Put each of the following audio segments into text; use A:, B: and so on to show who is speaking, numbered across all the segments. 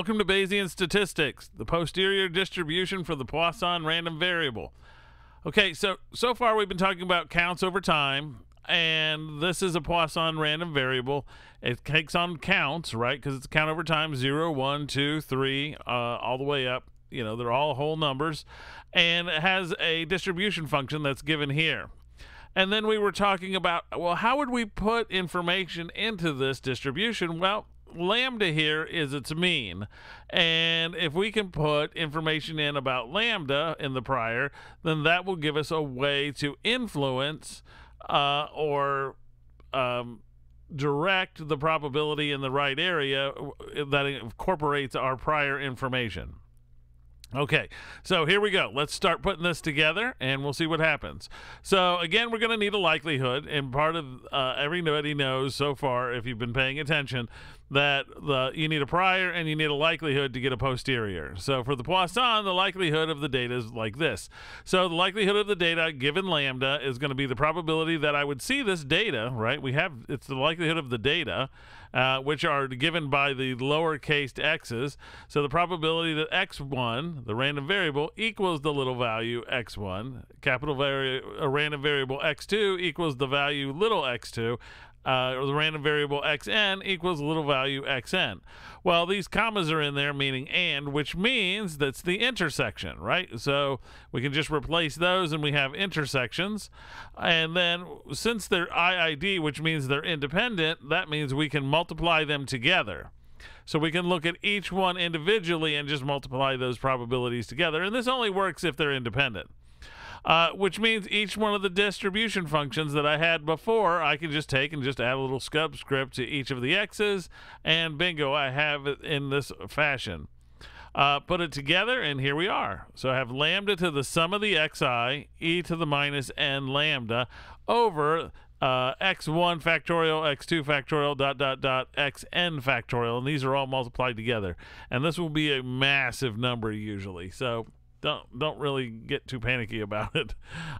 A: Welcome to Bayesian statistics, the posterior distribution for the Poisson random variable. Okay, so so far we've been talking about counts over time, and this is a Poisson random variable. It takes on counts, right? Because it's a count over time 0, 1, 2, 3, uh, all the way up. You know, they're all whole numbers. And it has a distribution function that's given here. And then we were talking about, well, how would we put information into this distribution? Well, lambda here is its mean. And if we can put information in about lambda in the prior, then that will give us a way to influence uh, or um, direct the probability in the right area that incorporates our prior information. Okay, so here we go. Let's start putting this together and we'll see what happens. So, again, we're going to need a likelihood, and part of uh, everybody knows so far, if you've been paying attention, that the you need a prior and you need a likelihood to get a posterior. So, for the Poisson, the likelihood of the data is like this. So, the likelihood of the data given lambda is going to be the probability that I would see this data, right? We have it's the likelihood of the data uh, which are given by the lowercase x's. So the probability that x1, the random variable, equals the little value x1, capital vari- a random variable x2 equals the value little x2, uh, or the random variable xn equals a little value xn. Well, these commas are in there meaning and, which means that's the intersection, right? So we can just replace those and we have intersections. And then since they're IID, which means they're independent, that means we can multiply them together. So we can look at each one individually and just multiply those probabilities together. And this only works if they're independent uh, which means each one of the distribution functions that I had before, I can just take and just add a little subscript to each of the x's, and bingo, I have it in this fashion. Uh, put it together, and here we are. So I have lambda to the sum of the xi, e to the minus n lambda, over uh, x1 factorial, x2 factorial, dot, dot, dot, xn factorial. And these are all multiplied together. And this will be a massive number usually. So don't don't really get too panicky about it.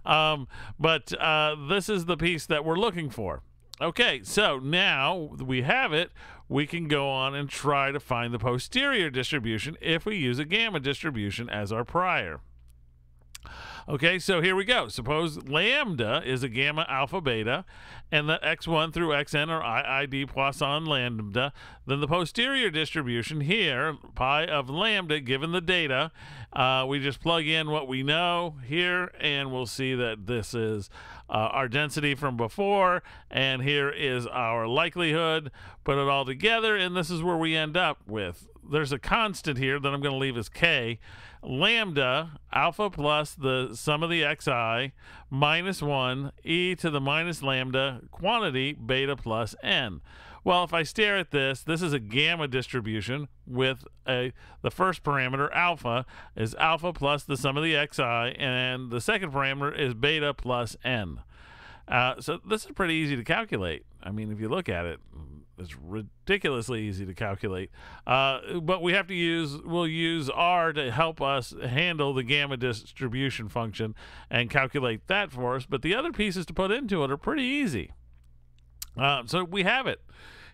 A: Um, but uh, this is the piece that we're looking for. Okay, so now we have it. We can go on and try to find the posterior distribution if we use a gamma distribution as our prior. Okay, so here we go. Suppose lambda is a gamma alpha beta, and that x1 through xn are IID Poisson lambda. Then the posterior distribution here, pi of lambda, given the data, uh, we just plug in what we know here, and we'll see that this is uh, our density from before, and here is our likelihood. Put it all together, and this is where we end up with. There's a constant here that I'm going to leave as k lambda alpha plus the sum of the xi minus 1 e to the minus lambda quantity beta plus n. Well, if I stare at this, this is a gamma distribution with a the first parameter alpha is alpha plus the sum of the xi and the second parameter is beta plus n. Uh, so this is pretty easy to calculate. I mean, if you look at it, it's ridiculously easy to calculate. Uh, but we have to use, we'll use R to help us handle the gamma distribution function and calculate that for us. But the other pieces to put into it are pretty easy. Uh, so we have it.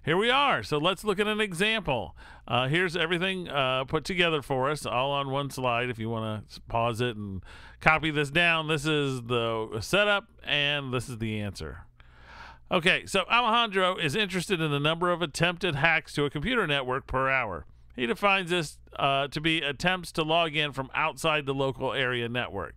A: Here we are. So let's look at an example. Uh, here's everything uh, put together for us, all on one slide. If you want to pause it and copy this down, this is the setup and this is the answer. Okay, so Alejandro is interested in the number of attempted hacks to a computer network per hour. He defines this uh, to be attempts to log in from outside the local area network.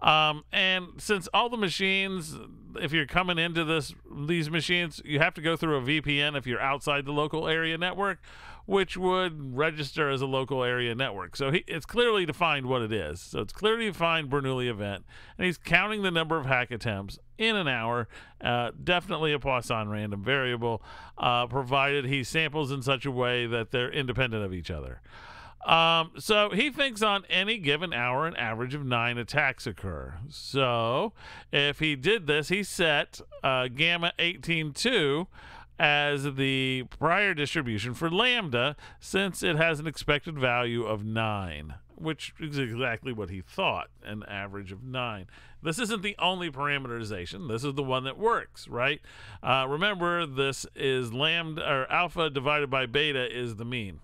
A: Um, and since all the machines, if you're coming into this these machines, you have to go through a VPN if you're outside the local area network which would register as a local area network. So he, it's clearly defined what it is. So it's clearly defined Bernoulli event, and he's counting the number of hack attempts in an hour. Uh, definitely a Poisson random variable, uh, provided he samples in such a way that they're independent of each other. Um, so he thinks on any given hour, an average of nine attacks occur. So if he did this, he set uh, gamma 18.2 as the prior distribution for lambda since it has an expected value of 9 which is exactly what he thought an average of 9 this isn't the only parameterization. This is the one that works right? Uh, remember this is lambda or alpha divided by beta is the mean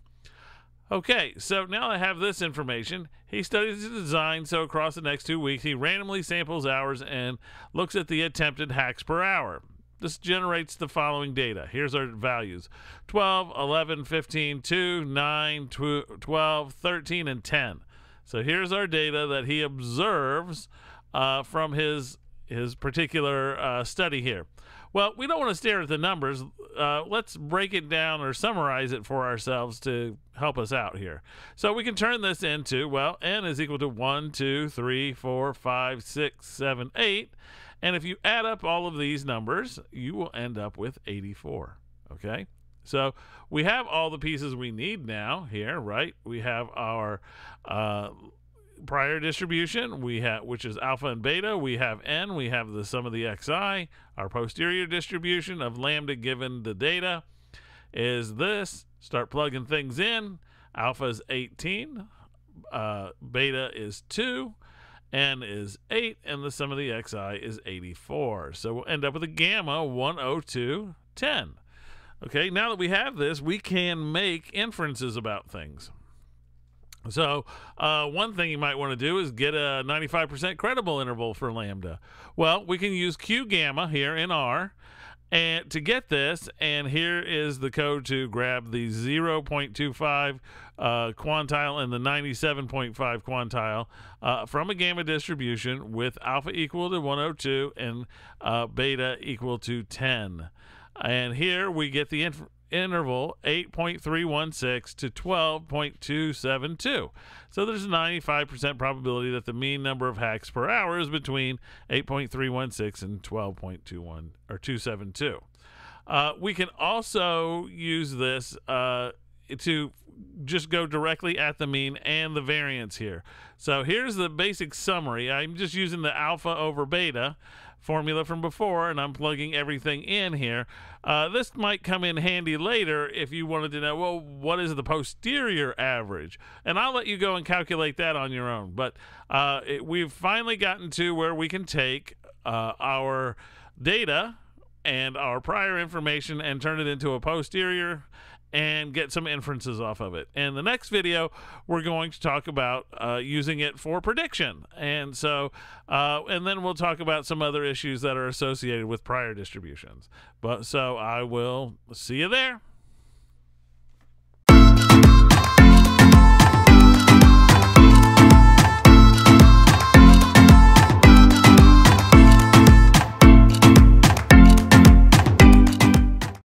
A: Okay, so now I have this information. He studies the design, so across the next two weeks, he randomly samples hours and looks at the attempted hacks per hour. This generates the following data. Here's our values 12, 11, 15, 2, 9, 12, 13, and 10. So here's our data that he observes uh, from his, his particular uh, study here. Well, we don't want to stare at the numbers. Uh, let's break it down or summarize it for ourselves to help us out here. So we can turn this into, well, n is equal to 1, 2, 3, 4, 5, 6, 7, 8. And if you add up all of these numbers, you will end up with 84. Okay? So we have all the pieces we need now here, right? We have our uh, prior distribution, we have which is alpha and beta, we have n, we have the sum of the xi. Our posterior distribution of lambda given the data is this. Start plugging things in. Alpha is 18, uh, beta is 2, n is 8, and the sum of the xi is 84. So we'll end up with a gamma 102, 10. Okay, now that we have this, we can make inferences about things. So, uh, one thing you might want to do is get a 95% credible interval for lambda. Well, we can use Q gamma here in R and to get this, and here is the code to grab the 0.25 uh, quantile and the 97.5 quantile uh, from a gamma distribution with alpha equal to 102 and uh, beta equal to 10. And here we get the interval 8.316 to 12.272. So there's a 95% probability that the mean number of hacks per hour is between 8.316 and 12.21 or 272. Uh, we can also use this uh, to just go directly at the mean and the variance here. So here's the basic summary. I'm just using the alpha over beta formula from before and I'm plugging everything in here. Uh, this might come in handy later if you wanted to know, well, what is the posterior average? And I'll let you go and calculate that on your own. But uh, it, we've finally gotten to where we can take uh, our data and our prior information and turn it into a posterior and get some inferences off of it. In the next video, we're going to talk about uh, using it for prediction. And so, uh, and then we'll talk about some other issues that are associated with prior distributions. But so I will see you there.